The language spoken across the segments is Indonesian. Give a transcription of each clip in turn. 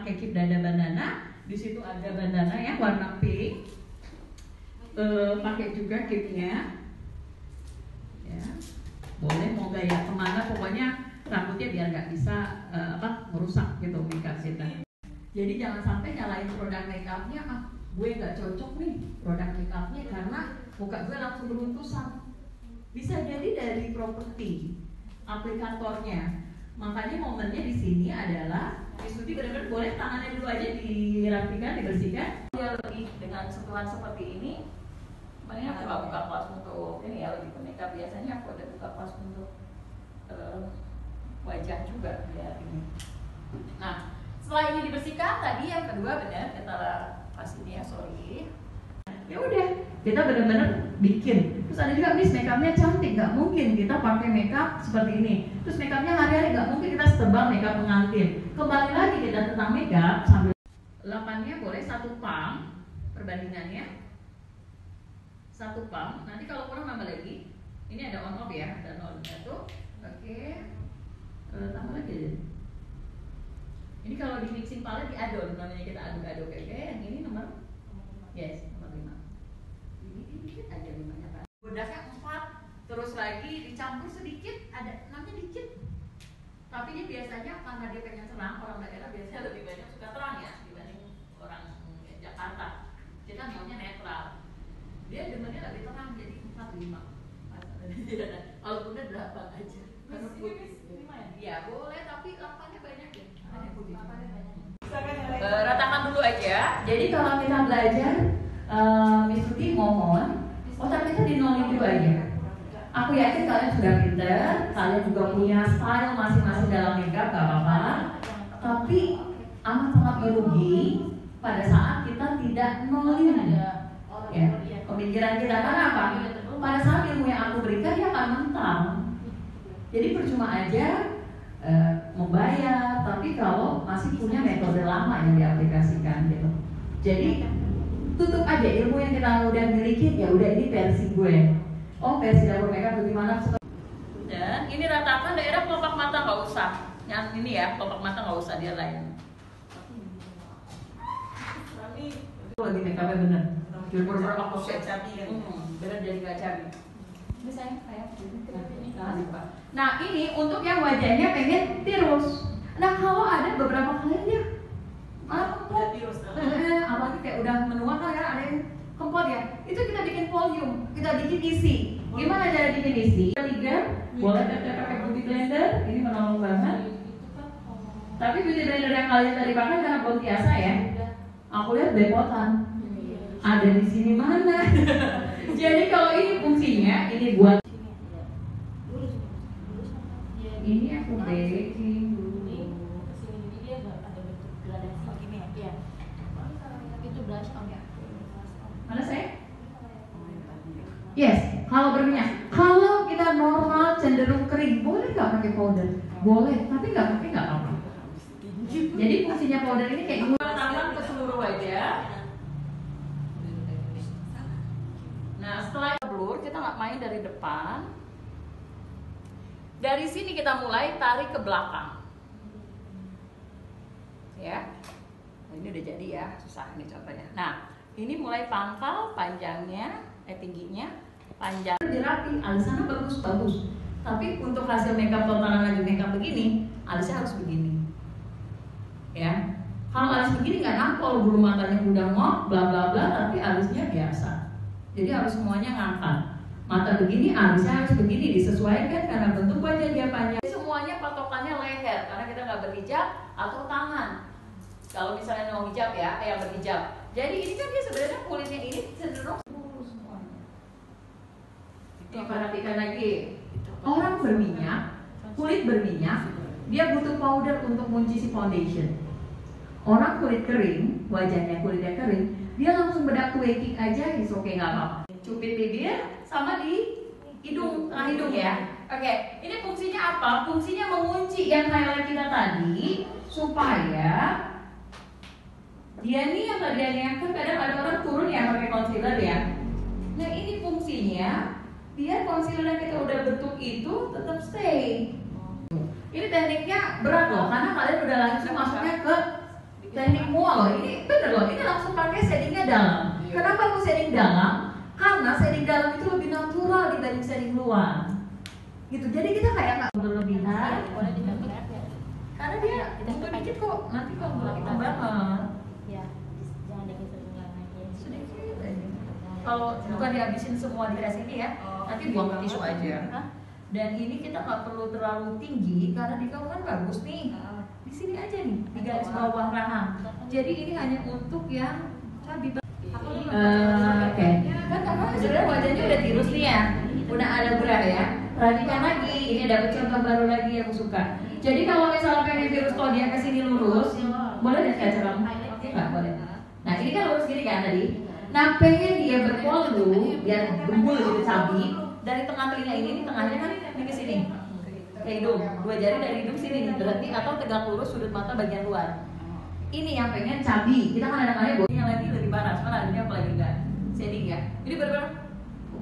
pakai kit dada bandana. Di situ ada bandana ya warna pink. Eh, pakai juga kitnya. Ya. Boleh mau gaya ke mana pokoknya rambutnya biar nggak bisa eh, apa merusak gitu makeup kita. Jadi jangan sampai nyalain produk makeupnya ah gue nggak cocok nih produk makeupnya karena muka gue langsung beruntusan. Bisa jadi dari properti aplikatornya. Makanya momennya di sini adalah Isuti benar-benar boleh tangannya dulu aja dirapikan, dibersihkan. Dia lebih dengan sentuhan seperti ini. Makanya aku nggak buka kelas untuk ini ya lebih ke makeup biasanya aku ada buka kelas untuk eh, wajah juga ya ini. Nah, setelah ini dibersihkan tadi yang kedua benar kita kasih ini ya sorry. Ya udah, kita benar-benar bikin. Terus ada juga miss makeupnya cantik, nggak mungkin kita pakai makeup seperti ini. Terus makeupnya hari-hari nggak mungkin kita setebal makeup pengantin. Kembali lagi kita tentang makeup sambil 8 boleh satu pump perbandingannya satu pump. Nanti kalau kurang nambah lagi. Ini ada on off ya, ada on satu. Oke. Eh, tambah lagi. Ini kalau di mixing palette diadon, namanya kita aduk-aduk. Oke, yang ini nomor yes, nomor 5. Ini dikit aja limanya kan. Bedaknya 4, terus lagi dicampur sedikit, ada namanya dikit. Tapi dia biasanya karena dia pengen terang, orang daerah biasanya lebih banyak suka terang ya dibanding orang mm, Jakarta. Kita maunya netral. Dia demennya lebih terang jadi 4 5. Walaupun udah 8 aja. Karena putih. Iya boleh, tapi 8-nya banyak ya. Ada putih. Eh, ratakan dulu aja. Jadi kalau kita belajar, uh, Miss Tuti mohon otak kita dinolin dulu aja. Aku yakin kalian sudah pinter, kalian juga punya style masing-masing dalam makeup, gak apa-apa. Tapi amat sangat merugi pada saat kita tidak nolin ya pemikiran kita karena apa? Pada saat ilmu yang aku berikan dia akan mentang. Jadi percuma aja eh, membayar, tapi kalau masih punya metode lama yang diaplikasikan gitu. Jadi tutup aja ilmu yang kita udah miliki ya udah ini versi gue. Oh versi dapur makeup bagaimana? Dan ini ratakan daerah kelopak mata nggak usah. Yang ini ya kelopak mata nggak usah dia lain. Lagi makeupnya bener. Biar bener opposite. Hmm, bener jadi nggak cabi. Ini saya kayak Nah ini untuk yang wajahnya pengen tirus. Nah kalau ada beberapa kalian dia apa? Eh, apalagi kayak udah menua kan ya ada yang kempot ya. Itu kita bikin volume, kita bikin isi. Gimana cara bikin isi? Tiga, boleh tetap pakai beauty blender. Ini menolong banget. Tapi beauty blender yang kalian tadi pakai karena belum biasa ya. Aku lihat bepotan. Ada di sini mana? Jadi kalau ini fungsinya, ini buat ini aku baking dulu. Mana saya? Yes, kalau berminyak. Kalau kita normal cenderung kering, boleh nggak pakai powder? Boleh, tapi nggak pakai nggak apa-apa. Jadi fungsinya powder ini kayak. Tangan ke seluruh wajah. Nah, setelah blur, kita nggak main dari depan. Dari sini kita mulai tarik ke belakang. Ya. Nah, ini udah jadi ya, susah ini contohnya. Nah, ini mulai pangkal panjangnya, eh tingginya, panjang. Dirapi, alisnya bagus bagus. Tapi untuk hasil makeup totalan lagi makeup begini, alisnya harus begini. Ya. Kalau alis begini nggak nampol, bulu matanya udah ngok, bla bla bla, tapi alisnya biasa. Jadi harus semuanya ngangkat. Mata begini, alisnya harus begini disesuaikan karena bentuk wajah dia panjang. Semuanya patokannya leher karena kita nggak berhijab atau tangan. Kalau misalnya mau hijab ya, yang berhijab. Jadi ini kan dia sebenarnya kulitnya ini cenderung. Diperhatikan lagi, orang berminyak, kulit berminyak, dia butuh powder untuk mengunci si foundation. Orang kulit kering, wajahnya kulitnya kering, dia langsung bedak tweaking aja, is oke okay, nggak apa-apa. Cupit bibir sama di hidung, tengah hidung ya. Oke, ini fungsinya apa? Fungsinya mengunci yang highlight kita tadi supaya dia nih yang yang kan kadang ada orang turun ya pakai concealer ya. Nah ini fungsinya biar concealer yang kita udah bentuk itu tetap stay. Ini tekniknya berat loh karena kalian udah langsung masuknya ke teknik mual loh. Ini bener loh ini langsung pakai shadingnya dalam. Kenapa aku shading dalam? Karena shading dalam itu lebih natural dibanding shading luar. Gitu. Jadi kita kayak nggak berlebihan. Karena dia untuk dikit kok. Nanti kalau nggak kita banget Ya, jangan dikit-dikit aja. sedikit aja kalau bukan dihabisin semua di sini ya nanti buang ke tisu aja. Hah? dan ini kita nggak perlu terlalu tinggi karena di kamu kan bagus nih. Di sini aja nih di garis bawah. rahang. Jadi ini hanya untuk yang cabi Eh, Oke, kan kamu sebenarnya wajahnya udah tirus nih ya, udah ada berat ya. Perhatikan lagi, ini dapat contoh baru lagi yang aku suka. Jadi kalau misalnya pengen virus kalau dia ke sini lurus, boleh nggak kaca kamu? Nggak boleh. Nah ini kan lurus gini kan tadi. Nah pengen dia berpolu, biar gembul gitu cabi. Dari tengah telinga ini, ini tengahnya kan ini ke sini. Ke hidung, dua jari dari hidung sini berarti atau tegak lurus sudut mata bagian luar. Ini yang pengen cabi. Kita kan namanya yang lagi lebih parah sekarang ada apa lagi? Enggak. Shading ya. Ini benar-benar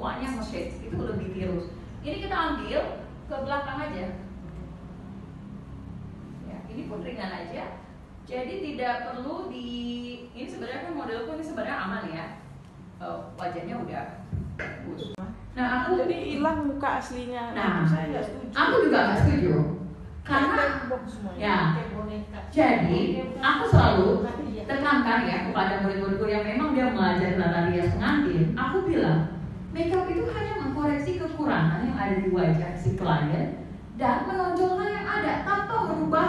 semuanya nge-shade itu lebih tirus ini kita ambil ke belakang aja. Ya ini pun ringan aja. Jadi tidak perlu di ini sebenarnya kan modelku ini sebenarnya aman ya Eh, wajahnya udah nah aku Jadi hilang muka aslinya. Nah, saya nggak setuju. aku juga nggak setuju. Karena semuanya. ya. Jadi aku selalu tekankan ya kepada murid-muridku yang memang dia belajar tata rias pengantin. Aku bilang makeup itu hanya mengkoreksi kekurangan yang ada di wajah si klien dan menonjolkan yang ada tanpa merubah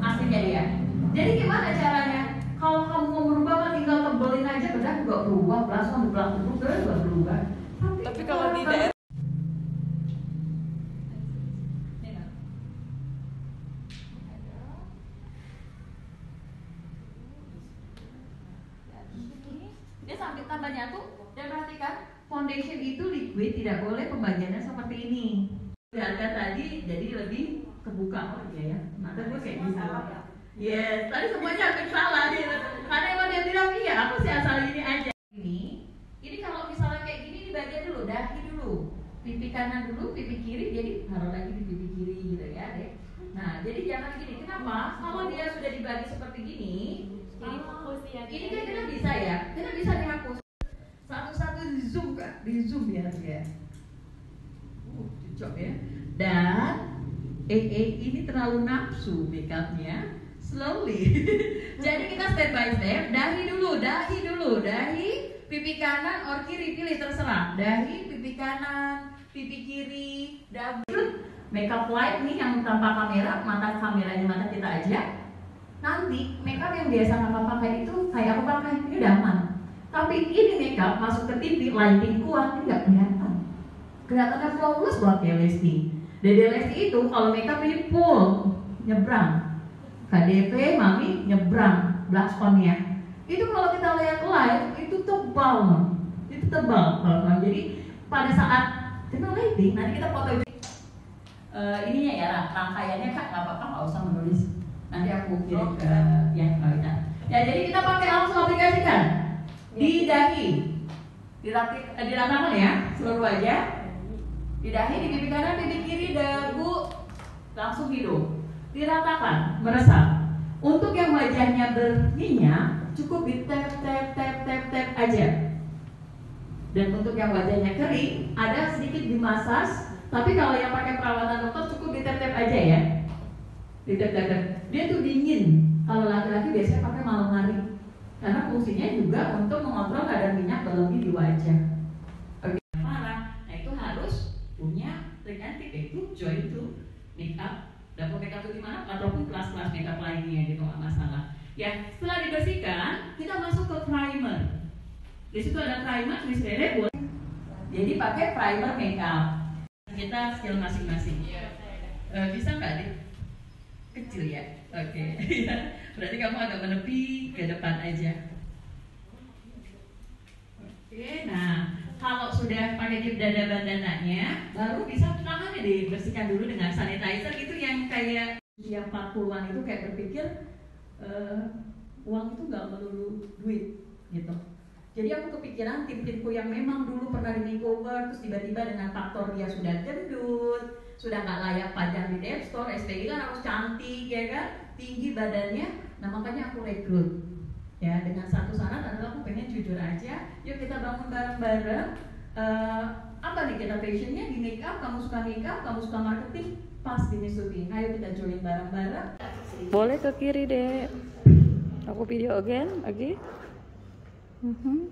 aslinya dia. Jadi gimana caranya? Kalau kamu mau merubah tinggal tebelin aja bedah juga berubah belas sama belah berubah juga berubah. Tapi kalau di daerah dia sambil tambah nyatu dan perhatikan. Foundation itu liquid tidak boleh pembagiannya seperti ini. Lihatkan tadi jadi lebih kebuka oh iya ya. Mata gue kayak gitu. yes tadi semuanya hampir salah. Dia bilang iya aku sih asal ini aja. Ini ini kalau misalnya kayak gini dibagian dulu dahi dulu. Pipi kanan dulu pipi kiri jadi taruh lagi di pipi kiri gitu ya deh nah jadi jangan gini. Kenapa? Kalau dia sudah dibagi seperti gini Jadi fokus ya. ini kan kita bisa ya kita bisa dihapus. Satu-satu di zoom kak. Di zoom ya ya. Uh, cocok ya. Dan eh eh ini terlalu nafsu makeupnya slowly. Jadi kita step by step dahi dulu dahi dulu dahi pipi kanan or kiri pilih terserah. Dahi pipi kanan pipi kiri dahi. Makeup light nih yang tanpa kamera mata kameranya mata kita aja. Nanti makeup yang biasa kakak pakai itu kayak aku pakai ini udah aman. Tapi ini makeup masuk ke TV lighting kuat ini nggak kelihatan. Kelihatannya flawless buat Lesti. Dede Lesti itu kalau makeup ini full nyebrang KDP mami nyebrang blush on-nya itu kalau kita lihat live itu tebal Mam. itu tebal kalau jadi pada saat kita lighting nanti kita foto Eh, ininya ya rangkaiannya kak. Nggak apa-apa nggak usah menulis. Nanti aku kirim ke yang kita ya jadi kita pakai langsung aplikasikan di dahi dirati eh, diratakan ya seluruh wajah. Di dahi di pipi kanan pipi kiri dagu langsung hidung diratakan meresap. Untuk yang wajahnya berminyak cukup di tap tap tap tap aja. Dan untuk yang wajahnya kering ada sedikit dimasas tapi kalau yang pakai perawatan dokter cukup di tap aja ya. Di tap tap tap. dia tuh dingin. Kalau laki-laki biasanya pakai malam hari. Karena fungsinya juga untuk mengontrol kadar minyak berlebih di wajah oke parah nah itu harus punya trik antik yaitu join to makeup dapur makeup itu gimana ataupun kelas-kelas makeup lainnya gitu nggak masalah ya setelah dibersihkan kita masuk ke primer. Di situ ada primer tulis Rere buat jadi pakai primer makeup. Kita skill masing-masing. Eh, bisa nggak deh kecil ya? Oke. Berarti kamu agak menepi ke depan aja. Oke nah kalau sudah pakai dip dada bandananya baru bisa tangannya dibersihkan dulu dengan sanitizer itu yang kayak yang 40-an itu kayak berpikir eh, uang itu nggak melulu duit gitu. Jadi aku kepikiran tim-timku yang memang dulu pernah di makeover terus tiba-tiba dengan faktor dia sudah gendut sudah nggak layak pajang di Dep Store, SPG kan harus cantik ya kan? Tinggi badannya. Nah makanya aku rekrut ya dengan satu syarat adalah aku pengen jujur aja yuk kita bangun bareng-bareng Eh, apa nih kita passionnya? Di make up kamu suka make up kamu suka marketing pas di Miss Ubi ayo kita join bareng-bareng Boleh ke kiri, Dek. Aku video again, lagi. Mhm.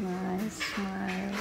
Nice smile.